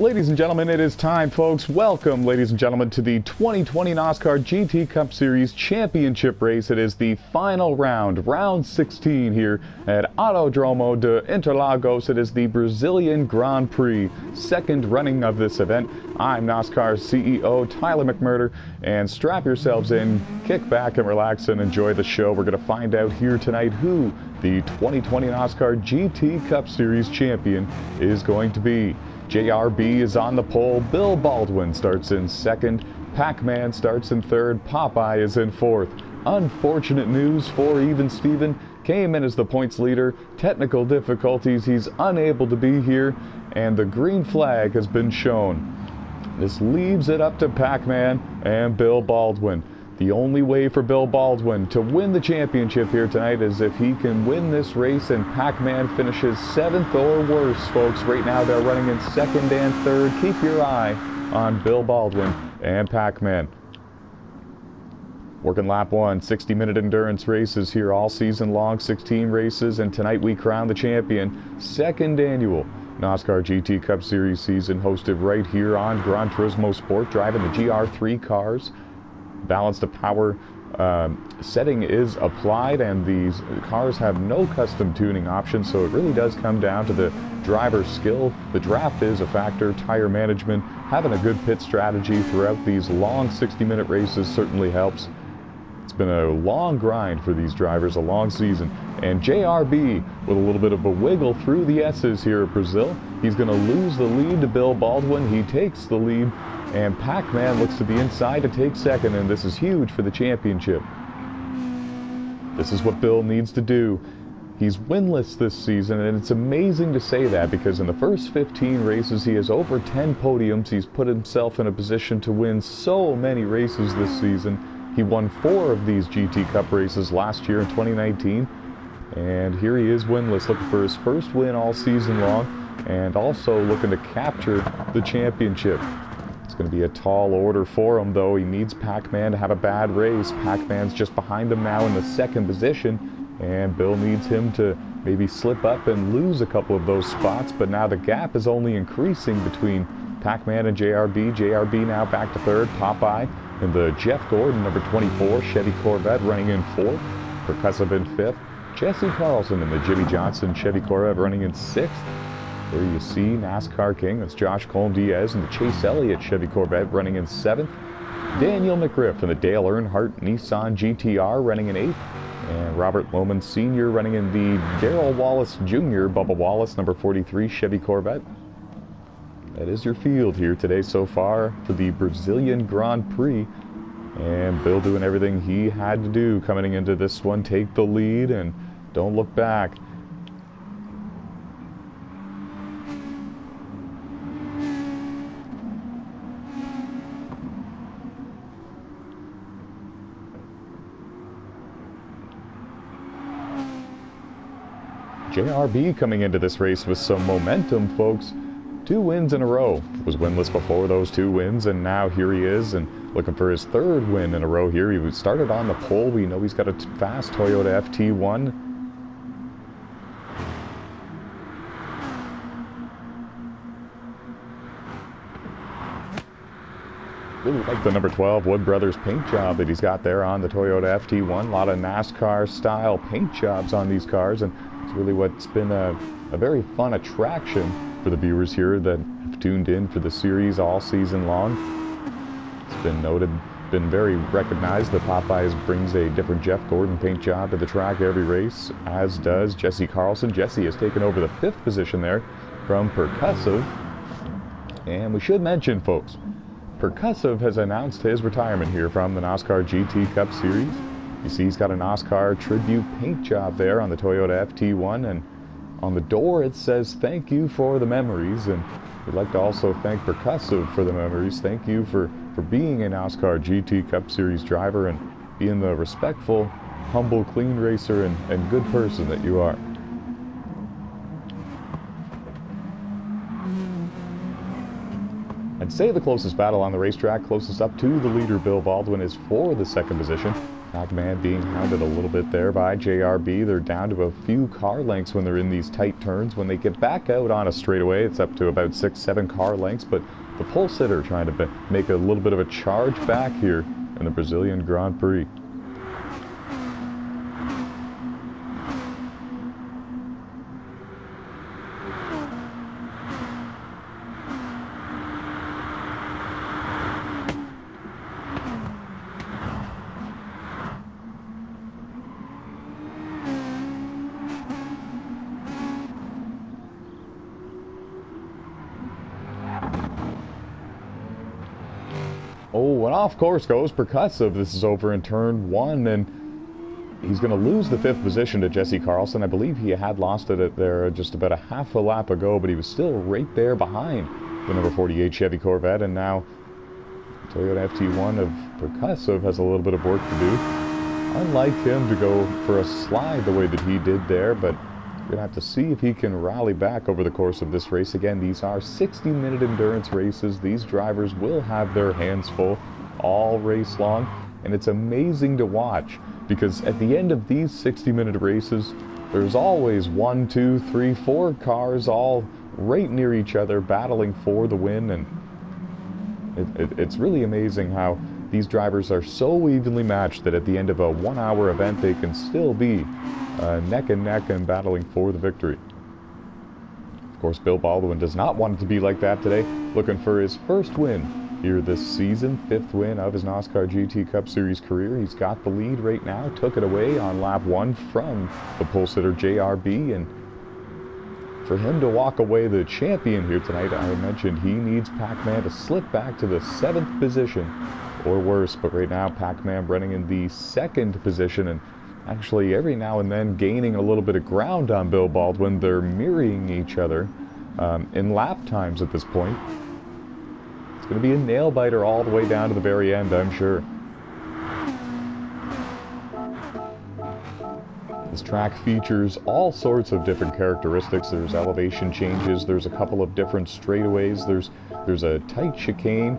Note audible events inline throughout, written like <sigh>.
Ladies and gentlemen, it is time, folks. Welcome, ladies and gentlemen, to the 2020 NOSSCAR GT Cup Series Championship race. It is the final round, round 16 here at Autodromo de Interlagos. It is the Brazilian Grand Prix, second running of this event. I'm NOSSCAR CEO Tyler McMurder, and strap yourselves in, kick back and relax and enjoy the show. We're going to find out here tonight who the 2020 NOSSCAR GT Cup Series champion is going to be. JRB is on the pole. Bill Baldwin starts in second. Pac-Man starts in third. Popeye is in fourth. Unfortunate news for Even Steven. Came in as the points leader. Technical difficulties. He's unable to be here. And the green flag has been shown. This leaves it up to Pac-Man and Bill Baldwin. The only way for Bill Baldwin to win the championship here tonight is if he can win this race and Pac-Man finishes seventh or worse, folks. Right now they're running in second and third. Keep your eye on Bill Baldwin and Pac-Man. Working lap one, 60 minute endurance races here all season long, 16 races, and tonight we crown the champion. Second annual NOSSCAR GT Cup Series season hosted right here on Gran Turismo Sport, driving the GR3 cars balance to power uh, setting is applied and these cars have no custom tuning options so it really does come down to the driver's skill. The draft is a factor. Tire management having a good pit strategy throughout these long 60 minute races certainly helps. It's been a long grind for these drivers a long season. And JRB with a little bit of a wiggle through the S's here at Brazil he's going to lose the lead to Bill Baldwin. He takes the lead and Pac-Man looks to be inside to take second, and this is huge for the championship. This is what Bill needs to do. He's winless this season, and it's amazing to say that because in the first 15 races, he has over 10 podiums. He's put himself in a position to win so many races this season. He won four of these GT Cup races last year in 2019, and here he is winless, looking for his first win all season long, and also looking to capture the championship going to be a tall order for him, though. He needs Pac-Man to have a bad race. Pac-Man's just behind him now in the second position, and Bill needs him to maybe slip up and lose a couple of those spots, but now the gap is only increasing between Pac-Man and JRB. JRB now back to third. Popeye and the Jeff Gordon, number 24, Chevy Corvette running in fourth. Percussive in fifth. Jesse Carlson and the Jimmie Johnson Chevy Corvette running in sixth. There you see NASCAR King. That's Josh Colm Diaz and the Chase Elliott Chevy Corvette running in seventh. Daniel McGriff and the Dale Earnhardt Nissan GTR running in eighth. And Robert Lohman Sr. running in the Darrell Wallace Jr. Bubba Wallace number 43 Chevy Corvette. That is your field here today so far for the Brazilian Grand Prix. And Bill doing everything he had to do coming into this one. Take the lead and don't look back. JRB coming into this race with some momentum, folks. Two wins in a row. Was winless before those two wins, and now here he is, and looking for his third win in a row here. He started on the pole. We know he's got a fast Toyota FT1. Really like the number 12 Wood Brothers paint job that he's got there on the Toyota FT1. A lot of NASCAR style paint jobs on these cars, and it's really what's been a, a very fun attraction for the viewers here that have tuned in for the series all season long. It's been noted, been very recognized that Popeyes brings a different Jeff Gordon paint job to the track every race, as does Jesse Carlson. Jesse has taken over the fifth position there from Percussive. And we should mention, folks, Percussive has announced his retirement here from the NOSSCAR GT Cup Series. You see he's got an NASCAR tribute paint job there on the Toyota FT1 and on the door it says thank you for the memories and we'd like to also thank Percussive for the memories. Thank you for, for being a NOSSCAR GT Cup Series driver and being the respectful, humble, clean racer and, and good person that you are. I'd say the closest battle on the racetrack, closest up to the leader Bill Baldwin, is for the second position. Pac-Man being hounded a little bit there by JRB. They're down to a few car lengths when they're in these tight turns. When they get back out on a straightaway, it's up to about six, seven car lengths. But the pole sitter trying to make a little bit of a charge back here in the Brazilian Grand Prix. And off course goes Percussive. This is over in turn one, and he's going to lose the fifth position to Jesse Carlson. I believe he had lost it at there just about a half a lap ago, but he was still right there behind the number 48 Chevy Corvette, and now Toyota FT1 of Percussive has a little bit of work to do. Unlike him to go for a slide the way that he did there, but we're going to have to see if he can rally back over the course of this race. Again, these are 60-minute endurance races. These drivers will have their hands full all race long, and it's amazing to watch because at the end of these 60-minute races, there's always one, two, three, four cars all right near each other battling for the win, and it, it, it's really amazing how these drivers are so evenly matched that at the end of a one-hour event, they can still be uh, neck and neck and battling for the victory. Of course, Bill Baldwin does not want it to be like that today, looking for his first win here this season, fifth win of his NOSSCAR GT Cup Series career. He's got the lead right now, took it away on lap one from the pole sitter JRB, and for him to walk away the champion here tonight, I mentioned he needs Pac-Man to slip back to the seventh position or worse, but right now Pac-Man running in the second position and actually every now and then gaining a little bit of ground on Bill Baldwin. They're mirroring each other um, in lap times at this point. Going to be a nail biter all the way down to the very end, I'm sure. This track features all sorts of different characteristics. There's elevation changes, there's a couple of different straightaways, there's there's a tight chicane,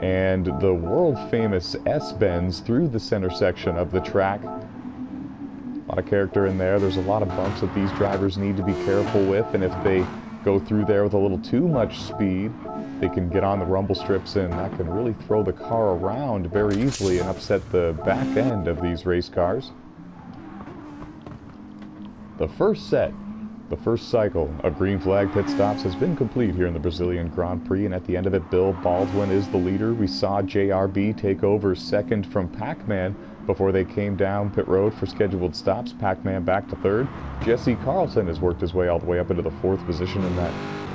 and the world famous S-bends through the center section of the track A lot of character in there. There's a lot of bumps that these drivers need to be careful with, and if they go through there with a little too much speed, they can get on the rumble strips, and that can really throw the car around very easily and upset the back end of these race cars. The first set, the first cycle of green flag pit stops has been complete here in the Brazilian Grand Prix, and at the end of it, Bill Baldwin is the leader. We saw JRB take over second from Pac-Man, before they came down pit road for scheduled stops. Pac-Man back to third. Jesse Carlson has worked his way all the way up into the fourth position in that.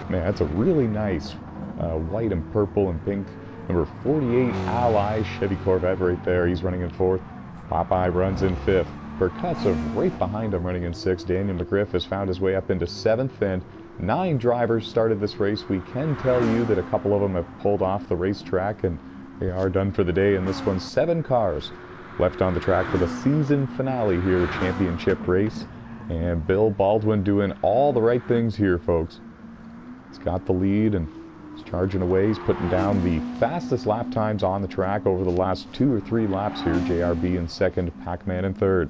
Man, that's a really nice uh, white and purple and pink number 48 Ally Chevy Corvette right there. He's running in fourth. Popeye runs in fifth. Percussive right behind him running in sixth. Daniel McGriff has found his way up into seventh and nine drivers started this race. We can tell you that a couple of them have pulled off the racetrack and they are done for the day. And this one's seven cars left on the track for the season finale here, the championship race. And Bill Baldwin doing all the right things here, folks. He's got the lead and he's charging away. He's putting down the fastest lap times on the track over the last two or three laps here. JRB in second, Pac-Man in third.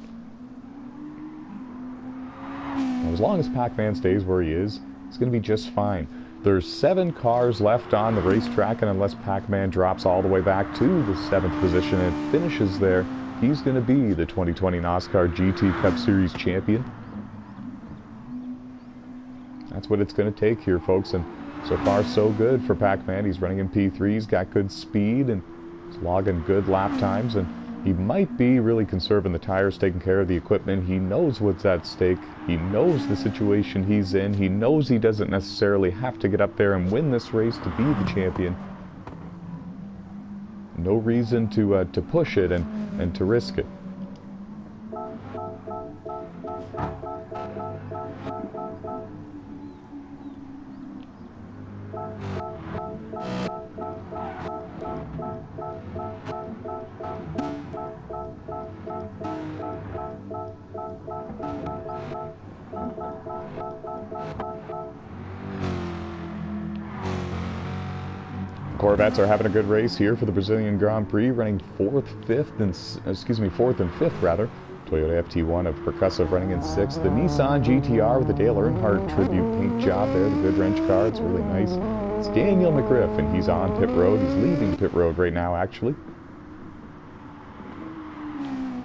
And as long as Pac-Man stays where he is, it's going to be just fine. There's seven cars left on the racetrack, and unless Pac-Man drops all the way back to the seventh position and finishes there, he's going to be the 2020 NOSSCAR GT Cup Series champion. That's what it's going to take here, folks, and so far so good for Pac-Man. He's running in P3, he's got good speed, and he's logging good lap times, and he might be really conserving the tires, taking care of the equipment. He knows what's at stake. He knows the situation he's in. He knows he doesn't necessarily have to get up there and win this race to be the champion. No reason to uh, to push it and, and to risk it. Corvettes are having a good race here for the Brazilian Grand Prix, running fourth, fifth, and uh, excuse me, fourth and fifth rather. Toyota FT1 of Percussive running in sixth. The Nissan GTR with the Dale Earnhardt tribute paint job there, the Goodwrench car, it's really nice. It's Daniel McGriff, and he's on pit road. He's leaving pit road right now, actually.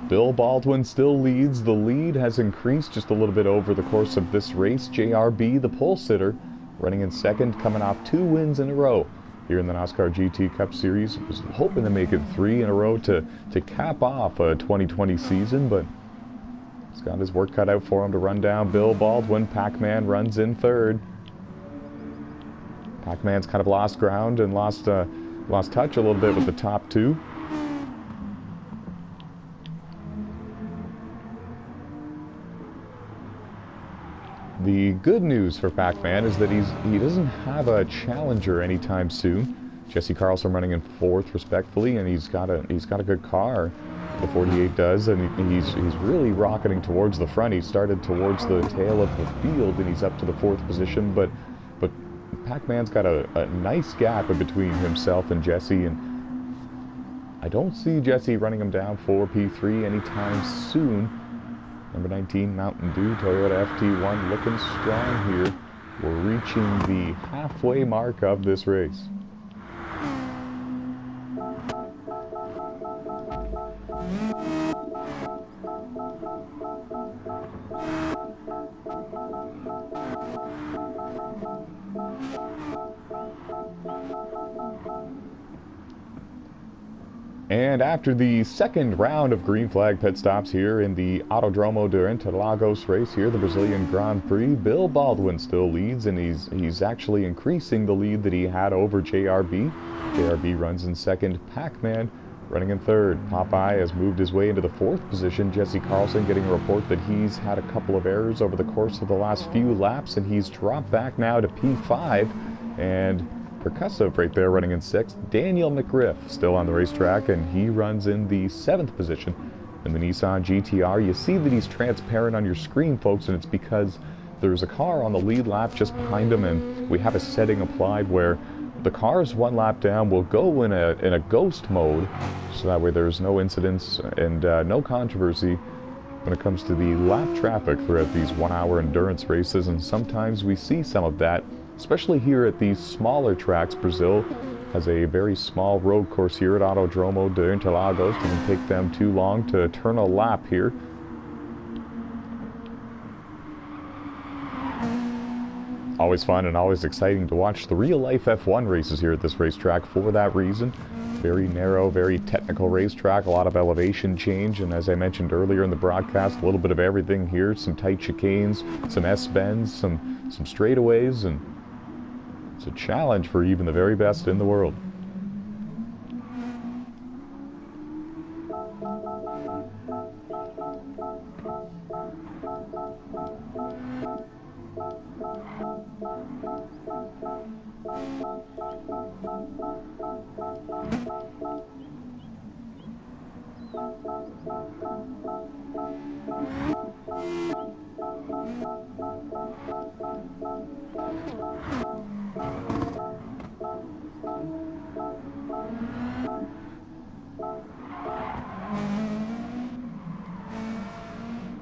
Bill Baldwin still leads. The lead has increased just a little bit over the course of this race. JRB, the pole sitter, running in second, coming off two wins in a row here in the NOSSCAR GT Cup Series. Was hoping to make it three in a row to, to cap off a 2020 season, but he's got his work cut out for him to run down Bill Baldwin. Pac-Man runs in third. Pac-Man's kind of lost ground and lost uh, lost touch a little bit with the top two. Good news for Pac-Man is that he's he doesn't have a challenger anytime soon. Jesse Carlson running in fourth, respectfully, and he's got a he's got a good car. The 48 does, and he's he's really rocketing towards the front. He started towards the tail of the field, and he's up to the fourth position. But but Pac-Man's got a, a nice gap in between himself and Jesse, and I don't see Jesse running him down for P3 anytime soon. Number 19, Mountain Dew, Toyota FT1, looking strong here. We're reaching the halfway mark of this race. And after the second round of green flag pit stops here in the Autodromo de Interlagos race here, the Brazilian Grand Prix, Bill Baldwin still leads, and he's he's actually increasing the lead that he had over JRB. JRB runs in second, Pac-Man running in third. Popeye has moved his way into the fourth position. Jesse Carlson getting a report that he's had a couple of errors over the course of the last few laps, and he's dropped back now to P5. And Percussive right there running in sixth. Daniel McGriff still on the racetrack, and he runs in the seventh position in the Nissan GTR. You see that he's transparent on your screen, folks, and it's because there's a car on the lead lap just behind him, and we have a setting applied where the cars one lap down will go in a, in a ghost mode, so that way there's no incidents and uh, no controversy when it comes to the lap traffic throughout these one-hour endurance races, and sometimes we see some of that especially here at these smaller tracks. Brazil has a very small road course here at Autodromo de Interlagos. Doesn't take them too long to turn a lap here. Always fun and always exciting to watch the real-life F1 races here at this racetrack for that reason. Very narrow, very technical racetrack, a lot of elevation change, and as I mentioned earlier in the broadcast, a little bit of everything here, some tight chicanes, some S-bends, some, some straightaways, and it's a challenge for even the very best in the world.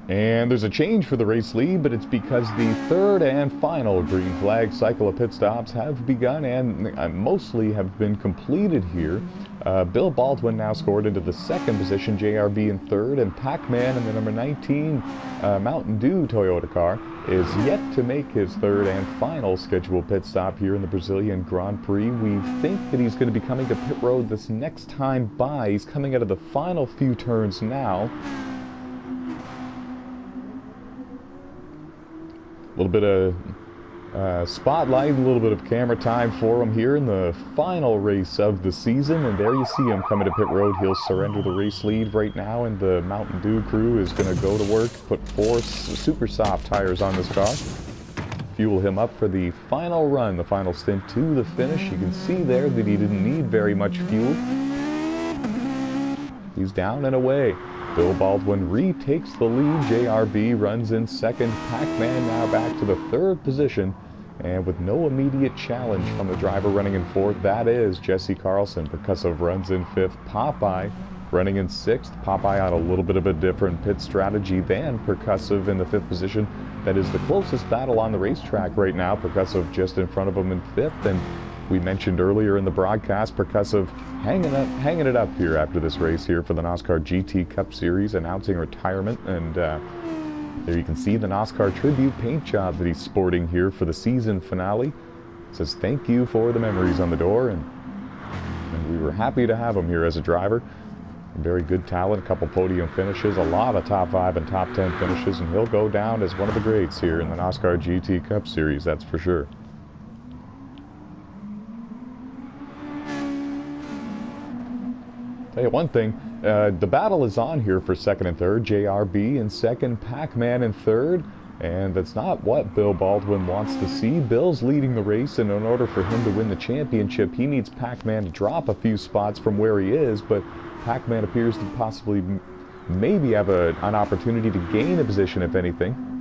And there's a change for the race lead, but it's because the third and final green flag cycle of pit stops have begun and mostly have been completed here. Uh, Bill Baldwin now scored into the second position, JRB in third, and Pac-Man in the number 19 uh, Mountain Dew Toyota car is yet to make his third and final scheduled pit stop here in the Brazilian Grand Prix. We think that he's going to be coming to pit road this next time by. He's coming out of the final few turns now. A little bit of uh, spotlight, a little bit of camera time for him here in the final race of the season. And there you see him coming to pit road. He'll surrender the race lead right now, and the Mountain Dew crew is going to go to work, put four super soft tires on this car, fuel him up for the final run, the final stint to the finish. You can see there that he didn't need very much fuel. He's down and away. Bill Baldwin retakes the lead. JRB runs in second. Pac-Man now back to the third position And with no immediate challenge from the driver running in fourth, that is Jesse Carlson. Percussive runs in fifth. Popeye running in sixth. Popeye on a little bit of a different pit strategy than Percussive in the fifth position. That is the closest battle on the racetrack right now. Percussive just in front of him in fifth. And we mentioned earlier in the broadcast, Percussive hanging, up, hanging it up here after this race here for the NOSSCAR GT Cup Series, announcing retirement. And uh, there you can see the NASCAR Tribute paint job that he's sporting here for the season finale. Says thank you for the memories on the door, and, and we were happy to have him here as a driver. Very good talent, a couple podium finishes, a lot of top five and top ten finishes, and he'll go down as one of the greats here in the NOSSCAR GT Cup Series, that's for sure. You one thing, uh, the battle is on here for second and third. JRB in second, Pac-Man in third. And that's not what Bill Baldwin wants to see. Bill's leading the race, and in order for him to win the championship, he needs Pac-Man to drop a few spots from where he is, but Pac-Man appears to possibly maybe have a, an opportunity to gain a position, if anything.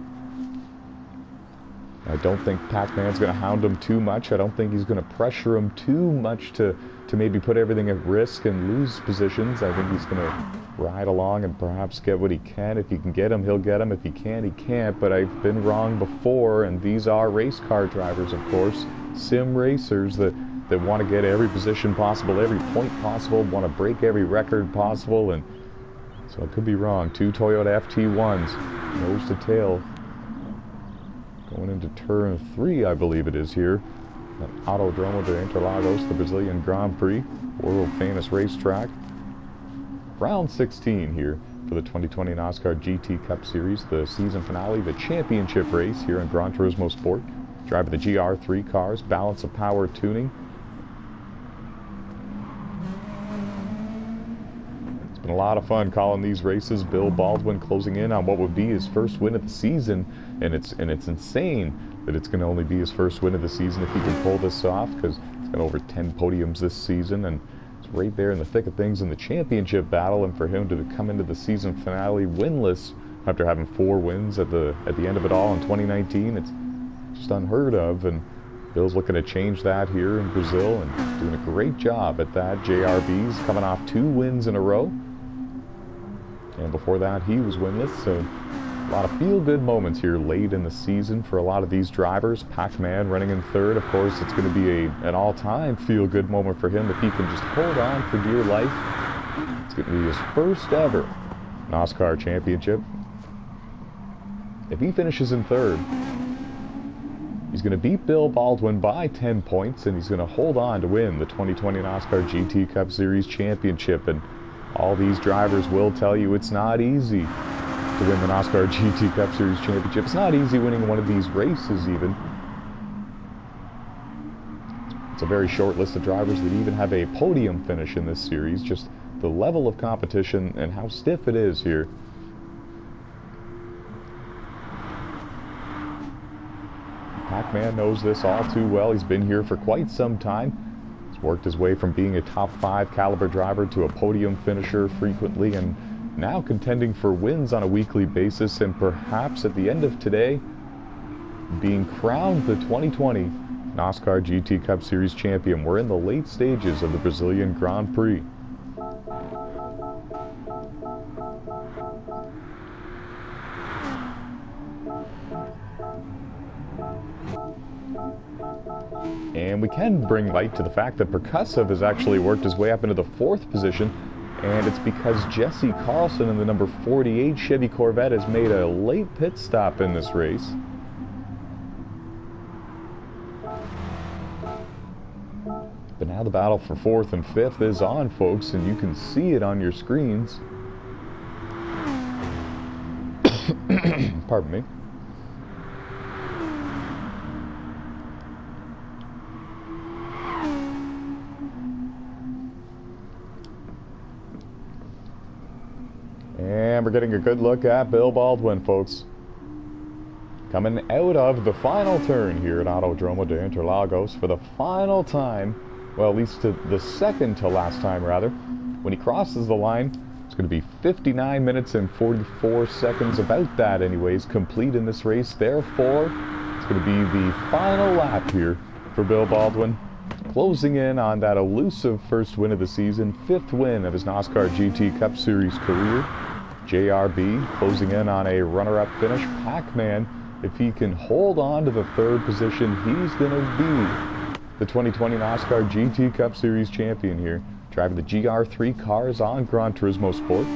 I don't think Pac-Man's going to hound him too much. I don't think he's going to pressure him too much to to maybe put everything at risk and lose positions. I think he's going to ride along and perhaps get what he can. If he can get him, he'll get him. If he can't, he can't. But I've been wrong before, and these are race car drivers, of course, sim racers that, that want to get every position possible, every point possible, want to break every record possible, and so I could be wrong. Two Toyota FT1s, nose to tail, going into turn three, I believe it is here at Autodromo de Interlagos, the Brazilian Grand Prix, world famous racetrack. Round 16 here for the 2020 NOSSCAR GT Cup Series, the season finale, the championship race here in Gran Turismo Sport. Driving the GR3 cars, balance of power tuning. It's been a lot of fun calling these races. Bill Baldwin closing in on what would be his first win of the season, and it's and it's insane that it's going to only be his first win of the season if he can pull this off because he's got over 10 podiums this season and it's right there in the thick of things in the championship battle and for him to come into the season finale winless after having four wins at the at the end of it all in 2019 it's just unheard of and Bill's looking to change that here in Brazil and doing a great job at that. JRB's coming off two wins in a row. And before that, he was winless. So a lot of feel-good moments here late in the season for a lot of these drivers. Pac-Man running in third, of course, it's going to be a, an all-time feel-good moment for him if he can just hold on for dear life. It's going to be his first ever NOSSCAR championship. If he finishes in third, he's going to beat Bill Baldwin by 10 points, and he's going to hold on to win the 2020 NOSSCAR GT Cup Series championship. And all these drivers will tell you it's not easy to win the NOSSCAR GT Cup Series Championship. It's not easy winning one of these races even. It's a very short list of drivers that even have a podium finish in this series. Just the level of competition and how stiff it is here. Pac-Man knows this all too well. He's been here for quite some time. He's worked his way from being a top five caliber driver to a podium finisher frequently and now contending for wins on a weekly basis and perhaps at the end of today being crowned the 2020 NOSSCAR GT Cup Series champion. We're in the late stages of the Brazilian Grand Prix. And we can bring light to the fact that Percussive has actually worked his way up into the fourth position and it's because Jesse Carlson in the number 48 Chevy Corvette has made a late pit stop in this race. But now the battle for fourth and fifth is on, folks, and you can see it on your screens. <coughs> Pardon me. And we're getting a good look at Bill Baldwin, folks. Coming out of the final turn here at Autodromo de Interlagos for the final time, well, at least to the second to last time, rather. When he crosses the line, it's going to be 59 minutes and 44 seconds, about that anyways, complete in this race. Therefore, it's going to be the final lap here for Bill Baldwin. Closing in on that elusive first win of the season, fifth win of his NOSSCAR GT Cup Series career. JRB closing in on a runner-up finish. Pac-Man, if he can hold on to the third position, he's going to be the 2020 NOSSCAR GT Cup Series champion here. Driving the GR3 cars on Gran Turismo Sport.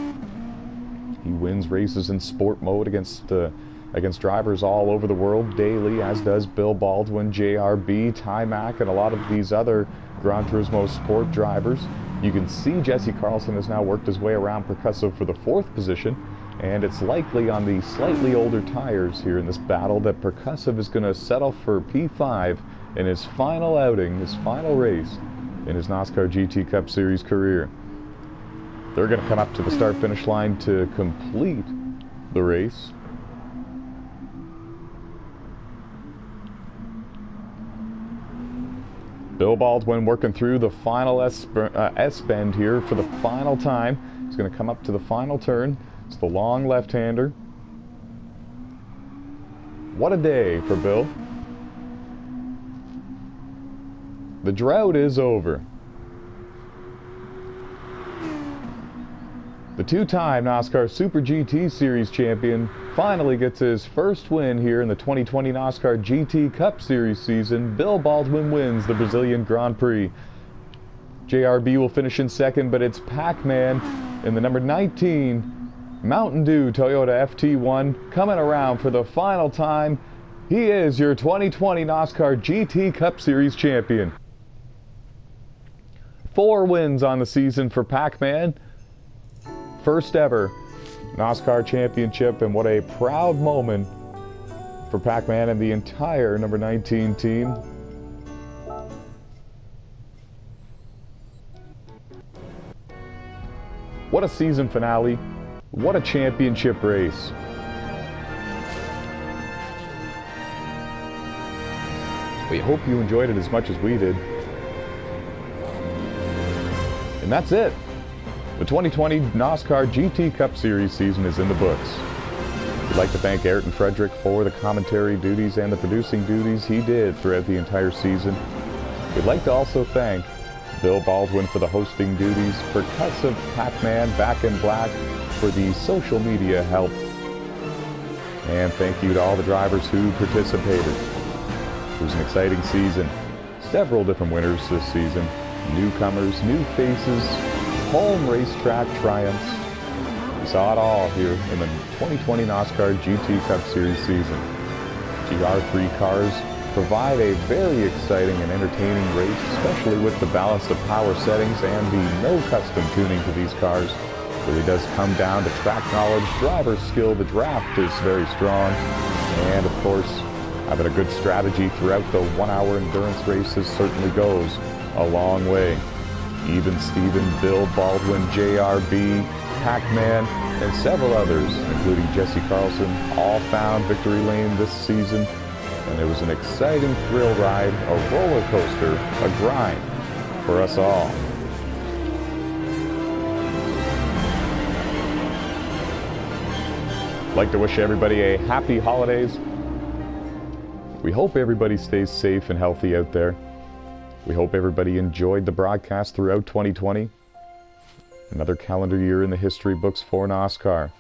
He wins races in sport mode against uh, against drivers all over the world daily, as does Bill Baldwin, JRB, Ty Mack, and a lot of these other Gran Turismo Sport drivers. You can see Jesse Carlson has now worked his way around Percussive for the fourth position, and it's likely on the slightly older tires here in this battle that Percussive is going to settle for P5 in his final outing, his final race in his NOSSCAR GT Cup Series career. They're going to come up to the start finish line to complete the race. Bill Baldwin working through the final S, uh, S bend here for the final time. He's going to come up to the final turn. It's the long left-hander. What a day for Bill. The drought is over. The two-time NOSSCAR Super GT Series champion finally gets his first win here in the 2020 NOSSCAR GT Cup Series season. Bill Baldwin wins the Brazilian Grand Prix. JRB will finish in second, but it's Pac-Man in the number 19 Mountain Dew Toyota FT1 coming around for the final time. He is your 2020 NASCAR GT Cup Series champion. Four wins on the season for Pac-Man first ever NOSSCAR championship, and what a proud moment for Pac Man and the entire number 19 team. What a season finale. What a championship race. We hope you enjoyed it as much as we did. And that's it. The 2020 NOSSCAR GT Cup Series season is in the books. We'd like to thank Ayrton Frederick for the commentary duties and the producing duties he did throughout the entire season. We'd like to also thank Bill Baldwin for the hosting duties, Percussive Pac-Man Back in Black for the social media help, and thank you to all the drivers who participated. It was an exciting season. Several different winners this season. Newcomers, new faces, home racetrack triumphs. We saw it all here in the 2020 NOSSCAR GT Cup Series season. GR3 cars provide a very exciting and entertaining race, especially with the balance of power settings and the no custom tuning to these cars. It really does come down to track knowledge, driver skill, the draft is very strong, and of course, having a good strategy throughout the one-hour endurance races certainly goes a long way. Even Steven, Bill Baldwin, JRB, Pac-Man, and several others, including Jesse Carlson, all found victory lane this season. And it was an exciting thrill ride, a roller coaster, a grind for us all. Like to wish everybody a happy holidays. We hope everybody stays safe and healthy out there. We hope everybody enjoyed the broadcast throughout 2020. Another calendar year in the history books for NOSSCAR.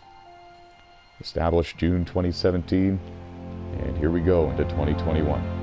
Established June 2017, and here we go into 2021.